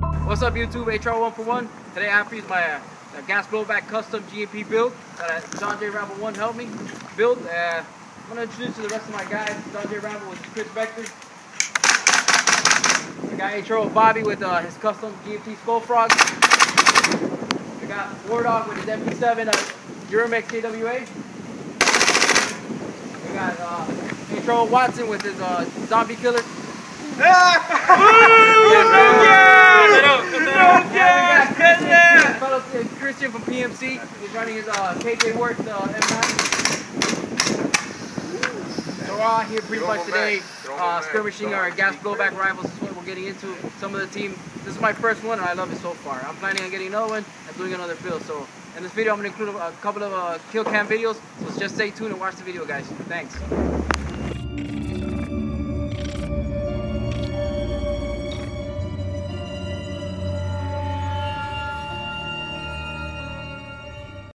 What's up YouTube, HR One for One. Today I have my uh, gas blowback custom G&P build that uh, John J. Rambo 1 helped me build. Uh, I'm going to introduce to the rest of my guys. John J. Rambo with KRISS Vector. We got HR Bobby with uh, his custom G&P Skull Frog. We got War Dog with his MP7 uh, KWA. We got uh, HR Watson with his uh, Zombie Killer. Christian from PMC. He's running his uh, KJ Works uh, M9. So we're all here pretty much today uh, skirmishing our gas blowback rivals. This is what we're getting into. Some of the team. This is my first one and I love it so far. I'm planning on getting another one and doing another build. So in this video I'm going to include a, couple of uh, kill cam videos. So just stay tuned and watch the video guys. Thanks.